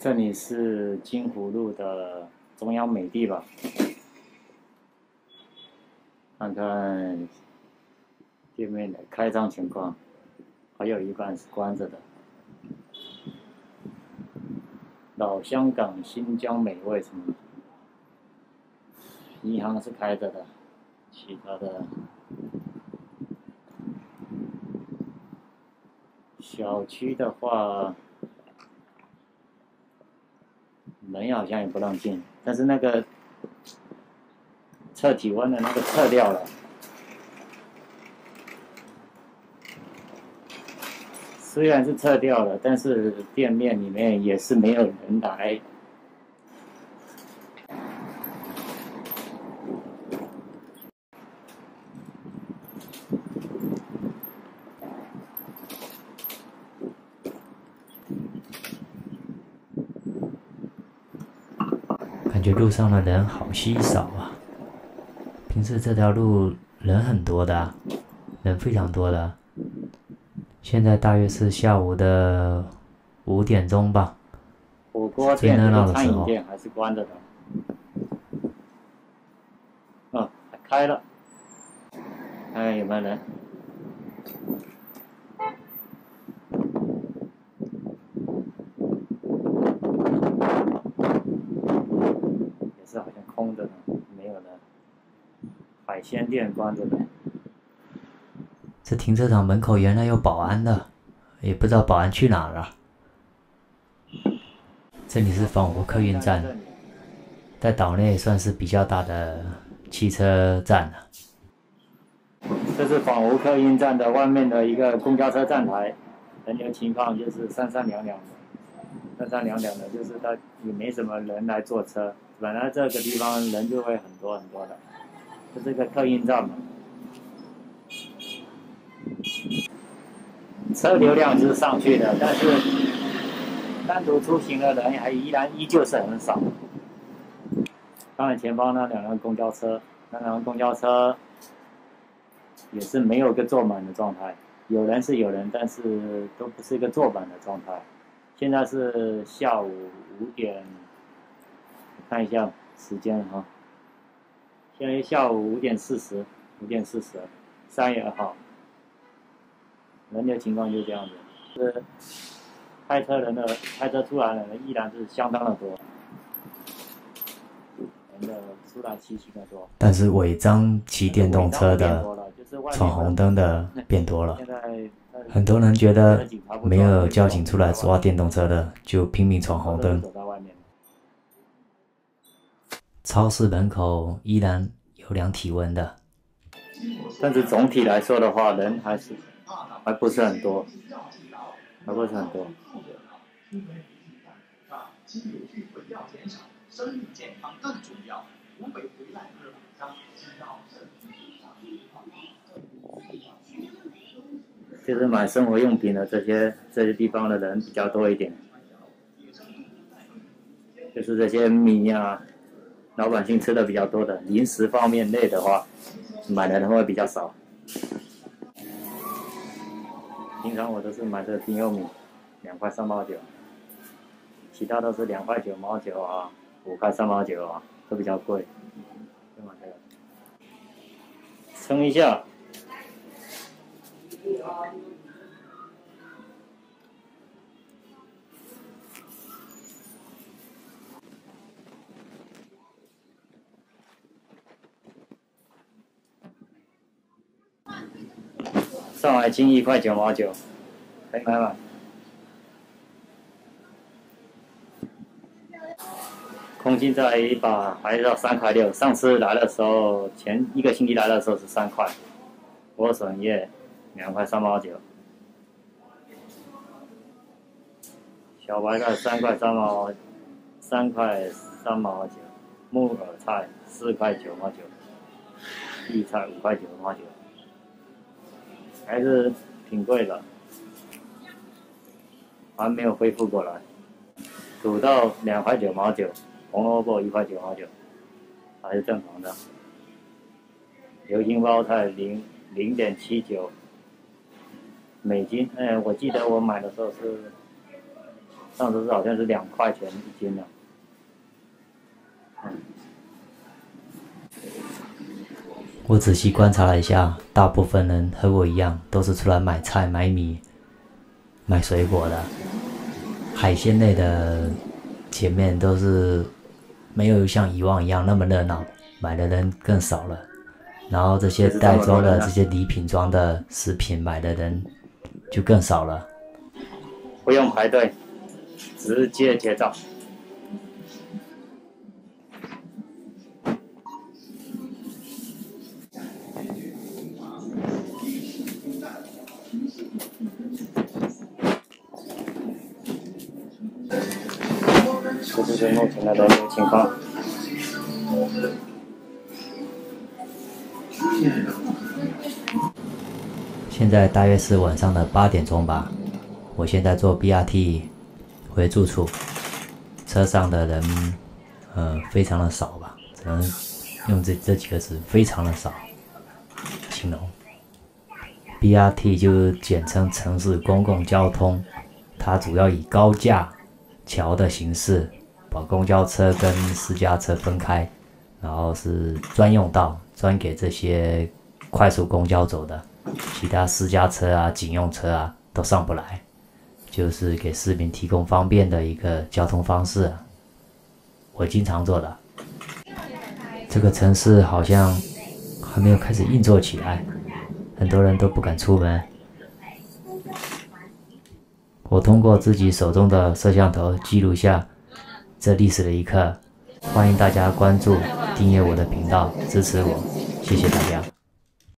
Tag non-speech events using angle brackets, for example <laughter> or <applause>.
这里是金湖路的中央美地吧？看看店面的开张情况，还有一半是关着的。老香港新疆美味什么？银行是开着的，其他的小区的话。门好像也不让进，但是那个测体温的那个撤掉了，虽然是撤掉了，但是店面里面也是没有人来。路上的人好稀少啊！平时这条路人很多的，人非常多的。现在大约是下午的五点钟吧。火锅店和餐饮店还是关着的。哦，开了。看看有没有人。空着呢，没有了。海鲜店关着呢。这停车场门口原来有保安的，也不知道保安去哪了。这里是仿佛客运站，在岛内算是比较大的汽车站了。这是仿佛客运站的外面的一个公交车站台，人流情况就是三三两两的，三三两两的，就是它也没什么人来坐车。本来这个地方人就会很多很多的，就这个客运站嘛，车流量是上去的，但是单独出行的人还依然依旧是很少。当然前方那两辆公交车，那辆公交车也是没有个坐满的状态，有人是有人，但是都不是一个坐满的状态。现在是下午五点。看一下时间哈，现在下午五点四十，五点四十，三月二号，人流情况就这样子，是开车人的开车出来的人依然是相当的多，人的出来骑行的多，但是违章骑电动车的、闯红灯的 <laughs> 变多了，很多人觉得没有交警出来抓电动车的，就拼命闯红灯。超市门口依然有量体温的，但是总体来说的话，人还是还不是很多，还不是很多。就是买生活用品的这些这些地方的人比较多一点，就是这些米呀。老百姓吃的比较多的零食方面类的话，买的会比较少。平常我都是买这冰柚米，两块三毛九，其他都是两块九毛九啊，五块三毛九啊，都比较贵。称一下。上海青一块九毛九，可以买吗？空心菜一把还要三块六，上次来的时候，前一个星期来的时候是三块。莴笋叶两块三毛九，小白菜三块三毛，三块三毛九，木耳菜四块九毛九，荠菜五块九毛九。还是挺贵的，还没有恢复过来。土豆两块九毛九，红萝卜一块九毛九，还是正常的。流心包菜零零点七九美金，哎，我记得我买的时候是上次是好像是两块钱一斤的。我仔细观察了一下，大部分人和我一样，都是出来买菜、买米、买水果的。海鲜类的前面都是没有像以往一样那么热闹，买的人更少了。然后这些袋装的、这些礼品装的食品买的人就更少了。不用排队，直接结账。这就是目前的人流情况。现在大约是晚上的八点钟吧，我现在坐 BRT 回住处，车上的人，呃，非常的少吧，只能用这这几个字，非常的少形容。BRT 就是简称城市公共交通，它主要以高架桥的形式把公交车跟私家车分开，然后是专用道，专给这些快速公交走的。其他私家车啊、警用车啊都上不来，就是给市民提供方便的一个交通方式。我经常做的。这个城市好像还没有开始运作起来，很多人都不敢出门。我通过自己手中的摄像头记录下这历史的一刻。欢迎大家关注、订阅我的频道，支持我，谢谢大家。